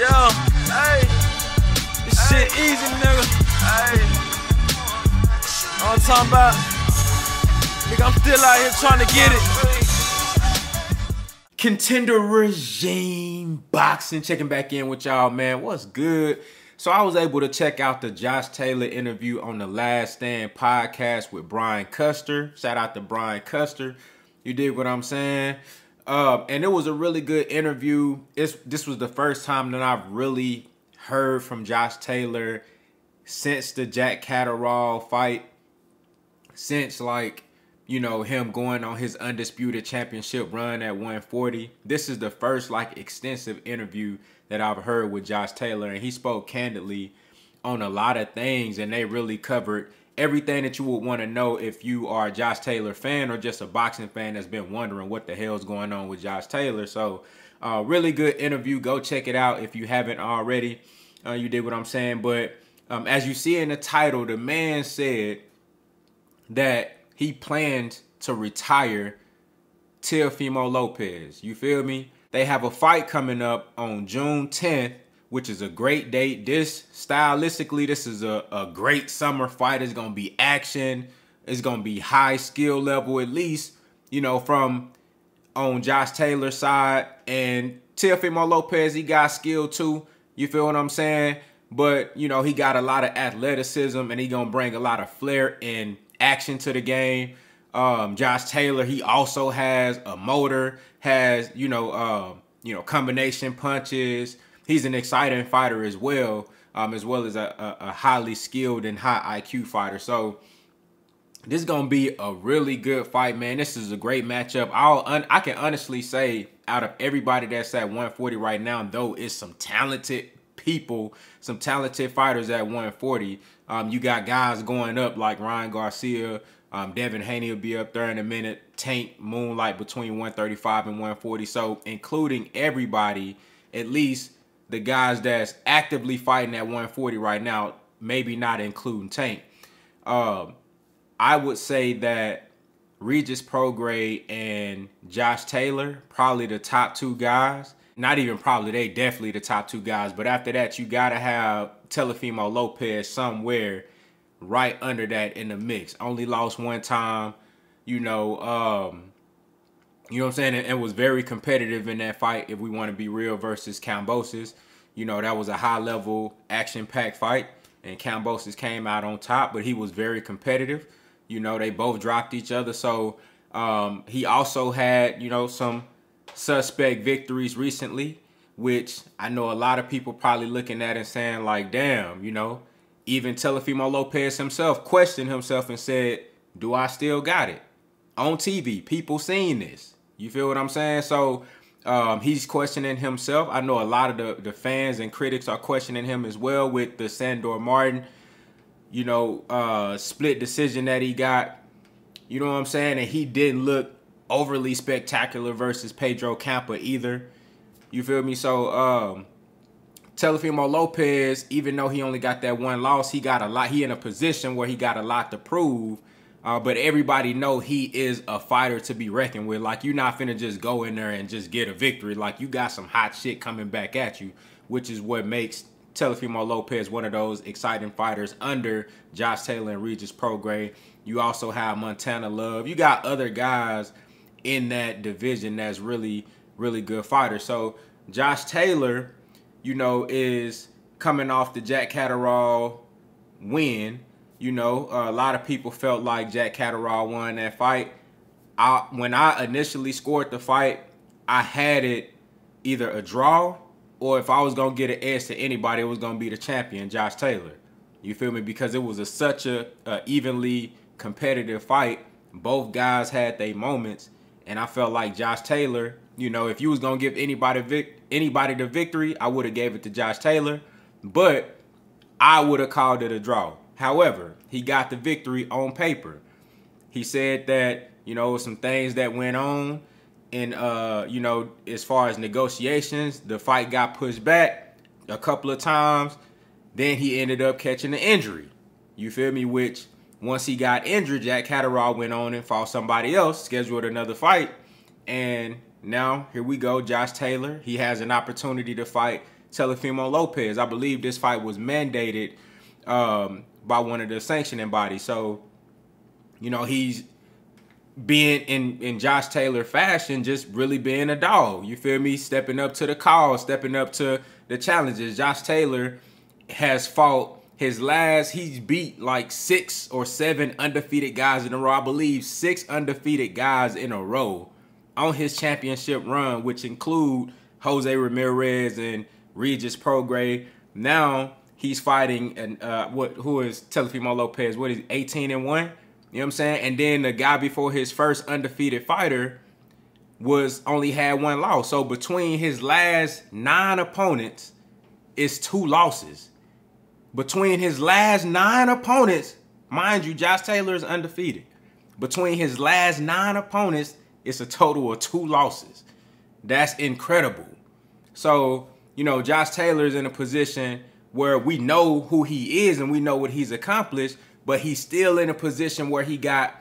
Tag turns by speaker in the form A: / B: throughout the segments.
A: Yeah, hey, this shit easy, nigga. Hey, all I'm talking about, nigga, I'm still out here trying to get it. Contender regime boxing, checking back in with y'all, man. What's good? So I was able to check out the Josh Taylor interview on the Last Stand podcast with Brian Custer. Shout out to Brian Custer. You dig what I'm saying? Uh, and it was a really good interview. It's, this was the first time that I've really heard from Josh Taylor since the Jack Catterall fight. Since like, you know, him going on his undisputed championship run at 140. This is the first like extensive interview that I've heard with Josh Taylor. And he spoke candidly on a lot of things and they really covered everything that you would want to know if you are a Josh Taylor fan or just a boxing fan that's been wondering what the hell's going on with Josh Taylor. So, uh, really good interview. Go check it out if you haven't already. Uh, you did what I'm saying. But um, as you see in the title, the man said that he planned to retire Teofimo Lopez. You feel me? They have a fight coming up on June 10th which is a great date. This stylistically, this is a, a great summer fight. It's gonna be action. It's gonna be high skill level, at least, you know, from on Josh Taylor's side. And Teofimo Lopez, he got skill too. You feel what I'm saying? But, you know, he got a lot of athleticism and he gonna bring a lot of flair and action to the game. Um, Josh Taylor, he also has a motor, has, you know, uh, you know, combination punches, he's an exciting fighter as well, um, as well as a, a, a highly skilled and high IQ fighter. So this is gonna be a really good fight, man. This is a great matchup. I'll I can honestly say out of everybody that's at 140 right now, though, is some talented people, some talented fighters at 140. Um, you got guys going up like Ryan Garcia, um, Devin Haney will be up there in a minute. Tank Moonlight between 135 and 140. So including everybody, at least the guys that's actively fighting at 140 right now, maybe not including Tank. Um, I would say that Regis Prograis and Josh Taylor, probably the top two guys. Not even probably, they definitely the top two guys. But after that, you gotta have Teofimo Lopez somewhere right under that in the mix. Only lost one time, you know. Um, you know what I'm saying? And, and was very competitive in that fight, if we want to be real, versus Kambosos. You know, that was a high level, action packed fight. And Kambosos came out on top, but he was very competitive. You know, they both dropped each other. So um, he also had, you know, some suspect victories recently, which I know a lot of people probably looking at and saying, like, damn, you know, even Teofimo Lopez himself questioned himself and said, do I still got it? On TV, people seeing this. You feel what I'm saying? So um, he's questioning himself. I know a lot of the, the fans and critics are questioning him as well with the Sandor Martin, you know, uh, split decision that he got. You know what I'm saying? And he didn't look overly spectacular versus Pedro Campa either. You feel me? So, um, Teofimo Lopez, even though he only got that one loss, he got a lot. He in a position where he got a lot to prove uh, but everybody know he is a fighter to be reckoned with. Like you're not finna just go in there and just get a victory. Like you got some hot shit coming back at you, which is what makes Teofimo Lopez one of those exciting fighters under Josh Taylor and Regis Prograis. You also have Montana Love. You got other guys in that division that's really, really good fighters. So Josh Taylor, you know, is coming off the Jack Catterall win you know, uh, a lot of people felt like Jack Catterall won that fight. I, when I initially scored the fight, I had it either a draw or if I was gonna get an edge to anybody, it was gonna be the champion, Josh Taylor. You feel me? Because it was a, such a, a evenly competitive fight. Both guys had their moments, and I felt like Josh Taylor. You know, if you was gonna give anybody vic- anybody the victory, I would have gave it to Josh Taylor, but I would have called it a draw. However, he got the victory on paper. He said that, you know, some things that went on and uh, you know, as far as negotiations, the fight got pushed back a couple of times. Then he ended up catching an injury. You feel me? Which once he got injured, Jack Catterall went on and fought somebody else, scheduled another fight, and now here we go. Josh Taylor, he has an opportunity to fight Teofimo Lopez. I believe this fight was mandated um, by one of the sanctioning bodies. So, you know, he's being in in Josh Taylor fashion, just really being a dog. You feel me? Stepping up to the call, stepping up to the challenges. Josh Taylor has fought his last. He's beat like six or seven undefeated guys in a row. I believe six undefeated guys in a row on his championship run, which include Jose Ramirez and Regis Prograis. Now he's fighting and uh, what who is Teofimo Lopez? What is 18 and one? You know what I'm saying? And then the guy before his first undefeated fighter was only had one loss. So between his last nine opponents, it's two losses. Between his last nine opponents, mind you, Josh Taylor is undefeated. Between his last nine opponents, it's a total of two losses. That's incredible. So, you know, Josh Taylor is in a position where we know who he is and we know what he's accomplished, but he's still in a position where he got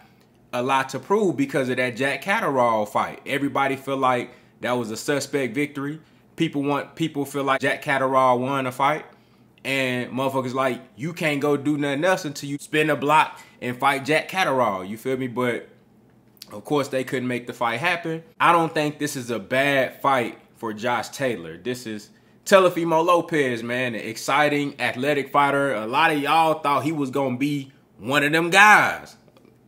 A: a lot to prove because of that Jack Catterall fight. Everybody feel like that was a suspect victory. People want people feel like Jack Catterall won a fight. And motherfuckers like, you can't go do nothing else until you spin a block and fight Jack Catterall. You feel me? But of course they couldn't make the fight happen. I don't think this is a bad fight for Josh Taylor. This is Teofimo Lopez, man, an exciting athletic fighter. A lot of y'all thought he was gonna be one of them guys.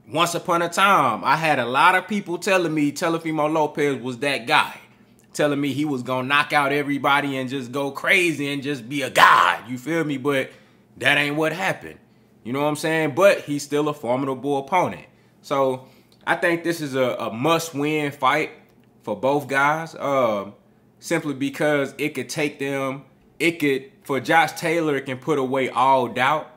A: Once upon a time, I had a lot of people telling me Teofimo Lopez was that guy. Telling me he was gonna knock out everybody and just go crazy and just be a god. You feel me? But that ain't what happened. You know what I'm saying? But he's still a formidable opponent. So I think this is a, a must-win fight for both guys. Um, simply because it could take them, it could, for Josh Taylor, it can put away all doubt.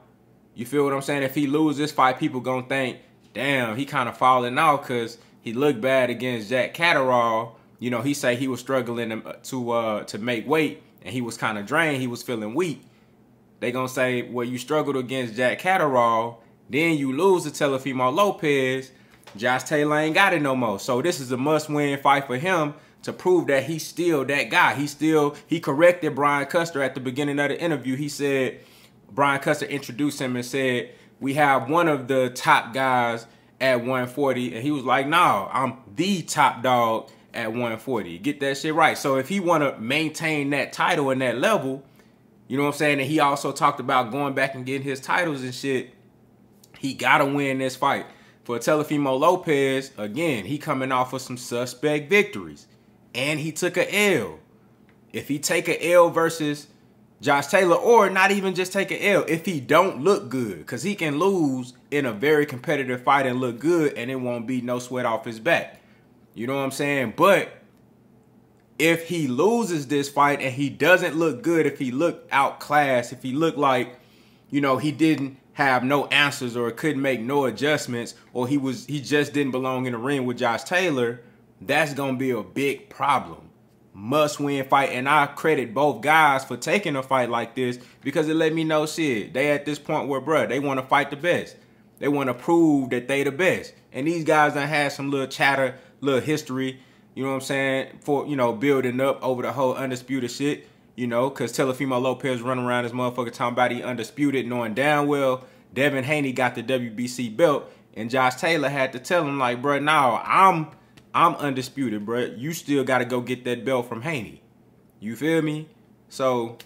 A: You feel what I'm saying? If he loses this fight, people gonna think, damn, he kind of falling out because he looked bad against Jack Catterall. You know, he say he was struggling to to, uh, to make weight and he was kind of drained. He was feeling weak. They gonna say, well, you struggled against Jack Catterall, then you lose to Teofimo Lopez. Josh Taylor ain't got it no more. So this is a must-win fight for him to prove that he's still that guy. He still he corrected Brian Custer at the beginning of the interview. He said Brian Custer introduced him and said we have one of the top guys at 140, and he was like, "No, I'm the top dog at 140." Get that shit right. So if he want to maintain that title and that level, you know what I'm saying? And he also talked about going back and getting his titles and shit. He gotta win this fight. For Teofimo Lopez, again, he coming off of some suspect victories and he took a L. If he take a L versus Josh Taylor, or not even just take a L, if he don't look good, because he can lose in a very competitive fight and look good, and it won't be no sweat off his back. You know what I'm saying? But if he loses this fight and he doesn't look good, if he look outclassed, if he look like, you know, he didn't have no answers or couldn't make no adjustments, or he was he just didn't belong in the ring with Josh Taylor, that's gonna be a big problem. Must win fight, and I credit both guys for taking a fight like this because it let me know shit. They at this point where, bruh, they want to fight the best. They want to prove that they the best. And these guys done had some little chatter, little history, you know what I'm saying, for, you know, building up over the whole undisputed shit, you know, because Teofimo Lopez running around this motherfucker talking about he undisputed, knowing damn well Devin Haney got the WBC belt, and Josh Taylor had to tell him, like, bruh, now I'm I'm undisputed, bro. You still got to go get that belt from Haney. You feel me? So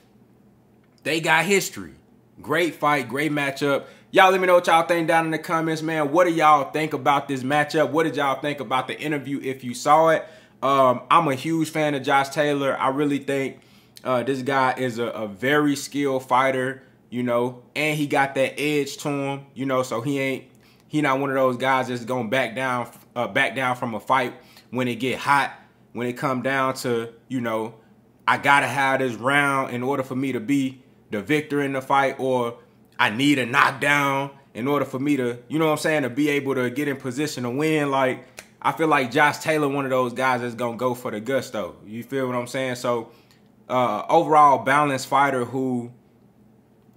A: they got history. Great fight, great matchup. Y'all let me know what y'all think down in the comments, man. What do y'all think about this matchup? What did y'all think about the interview if you saw it? Um, I'm a huge fan of Josh Taylor. I really think uh, this guy is a, a very skilled fighter, you know, and he got that edge to him, you know, so he ain't he not one of those guys that's gonna back down uh, back down from a fight when it get hot, when it come down to, you know, I gotta have this round in order for me to be the victor in the fight, or I need a knockdown in order for me to, you know what I'm saying, to be able to get in position to win. Like, I feel like Josh Taylor, one of those guys that's gonna go for the gusto. You feel what I'm saying? So, uh, overall balanced fighter who,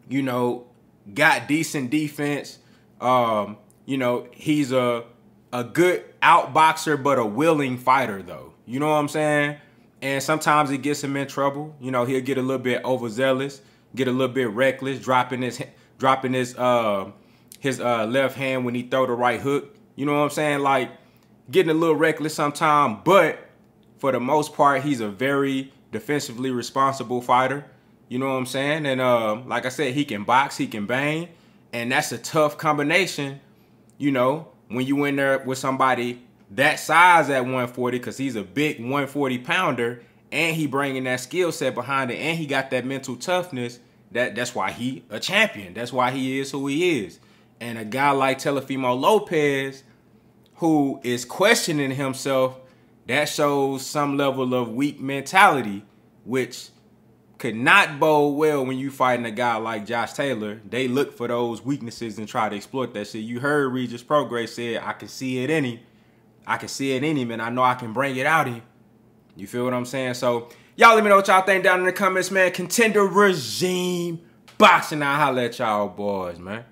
A: you know, got decent defense. Um, you know, he's a a good outboxer, but a willing fighter though. You know what I'm saying? And sometimes it gets him in trouble. You know, he'll get a little bit overzealous, get a little bit reckless, dropping his dropping his uh his uh left hand when he throw the right hook. You know what I'm saying? Like getting a little reckless sometimes, but for the most part, he's a very defensively responsible fighter. You know what I'm saying? And uh, like I said, he can box, he can bang, and that's a tough combination. You know, when you in there with somebody that size at 140, because he's a big 140 pounder, and he bringing that skill set behind it, and he got that mental toughness. That that's why he a champion. That's why he is who he is. And a guy like Teofimo Lopez, who is questioning himself, that shows some level of weak mentality, which could not bode well when you fighting a guy like Josh Taylor. They look for those weaknesses and try to exploit that shit. You heard Regis Prograis said, I can see it in him. I can see it in him, and I know I can bring it out him. You feel what I'm saying? So, y'all let me know what y'all think down in the comments, man. Contender regime boxing. I'll holla at y'all boys, man.